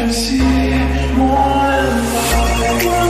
可惜，我的返。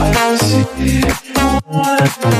I don't see it.